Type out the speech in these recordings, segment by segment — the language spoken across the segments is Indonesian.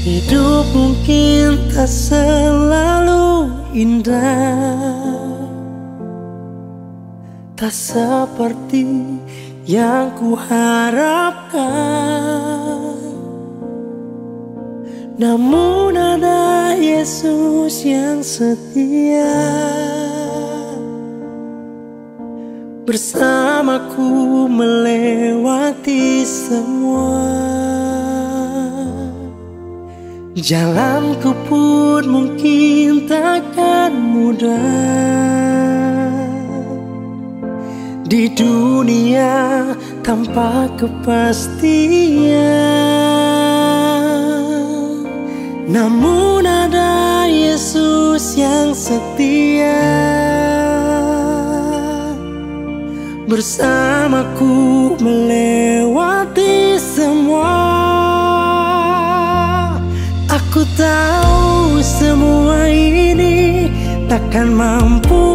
Hidup mungkin tak selalu indah. Tak seperti yang ku harapkan Namun ada Yesus yang setia. Bersamaku melewati semua Jalanku pun mungkin takkan mudah. Di dunia tanpa kepastian. Namun ada Yesus yang setia. Bersamaku melewati Aku tahu semua ini takkan mampu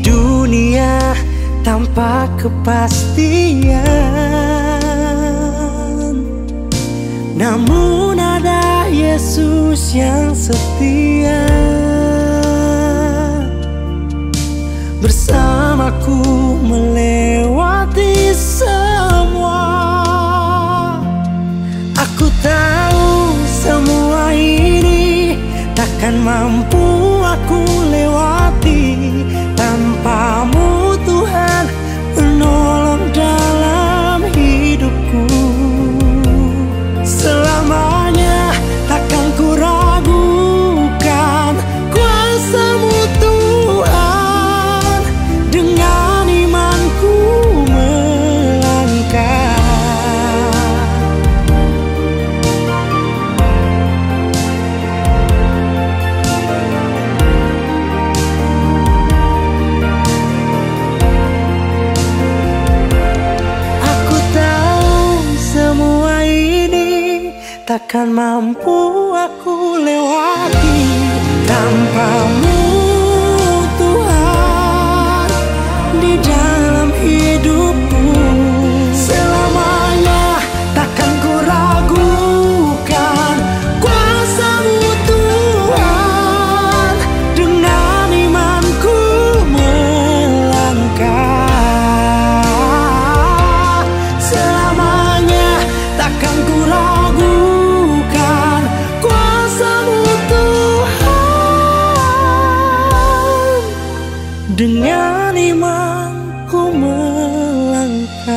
Dunia tanpa kepastian. Namun ada Yesus yang setia. Bersamaku melewati semua. Aku tahu semua ini takkan mampu aku lewati takkan mampu aku lewati tanpamu dengan imanku melangkah